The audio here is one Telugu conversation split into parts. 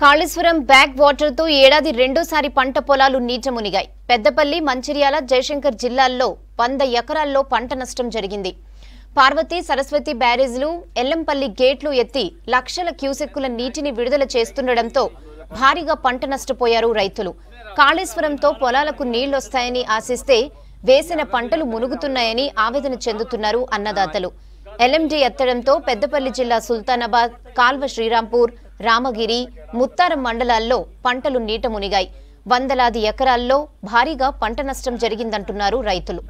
కాళేశ్వరం బ్యాక్ వాటర్తో ఏడాది రెండోసారి పంట పొలాలు నీట మునిగాయి పెద్దపల్లి మంచిర్యాల జయశంకర్ జిల్లాల్లో వంద ఎకరాల్లో పంట నష్టం జరిగింది. పార్వతి సరస్వతి బ్యారేజ్లు ఎల్లంపల్లి గేట్లు ఎత్తి లక్షల క్యూసెక్కుల నీటిని విడుదల చేస్తుండటంతో భారీగా పంట నష్టపోయారు రైతులు. కాళేశ్వరంతో పొలాలకు నీళ్ళొస్తాయని ఆశిస్తే వేసిన పంటలు మునుగుతున్నాయని ఆవేదన చెందుతున్నారు అన్నదాతలు. ఎల్ఎండి ఎత్తడంతో పెద్దపల్లి జిల్లా సుల్తానాబాద్ కాల్వ శ్రీరాంపూర్ రామగిరి ముత్తారం మండలాల్లో పంటలు నీట మునిగాయి. వందలాది ఎకరాల్లో భారీగా పంట నష్టం జరిగిందంటున్నారు రైతులు.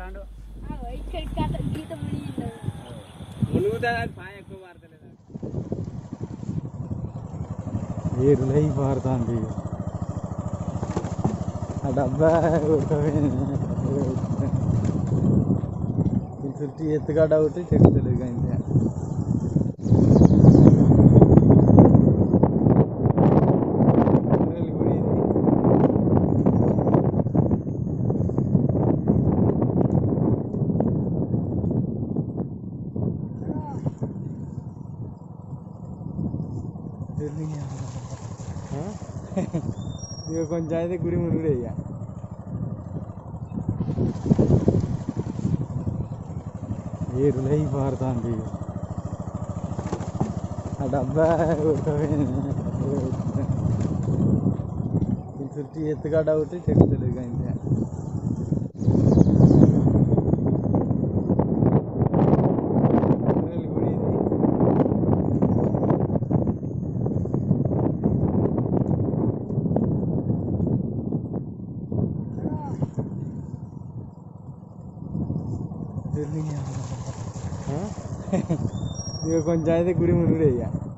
డబ్బా చెట్టు తెలియదు ಇವಾಗ ಕೊಂಚಾಯ್ತಿ ಗುರಿ ಮುರುಗಡೆ ಈಗ ಏರುಲೈ ಬಾರ್ದಾಂದಿ ಡಬ್ಬ ಸುಟ್ಟಿ ಎತ್ತುಗಾಡ ಊಟಿ ಟೆಕ್ಸ್ ತೆಲುಗು हाँ? ये कौन जाए थे गुड़ी है।